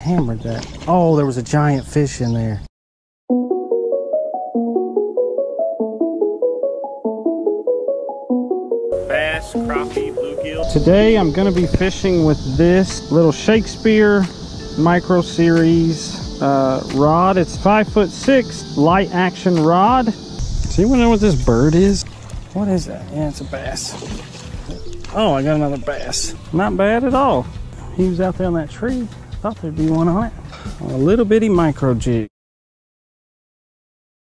Hammered that. Oh, there was a giant fish in there. Bass, crappie, bluegill. Today I'm going to be fishing with this little Shakespeare Micro Series uh, rod. It's five foot six, light action rod. Does anyone know what this bird is? What is that? Yeah, it's a bass. Oh, I got another bass. Not bad at all. He was out there on that tree. Thought there'd be one on it. A little bitty micro jig.